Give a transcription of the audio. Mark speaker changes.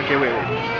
Speaker 1: Okay, wait, wait.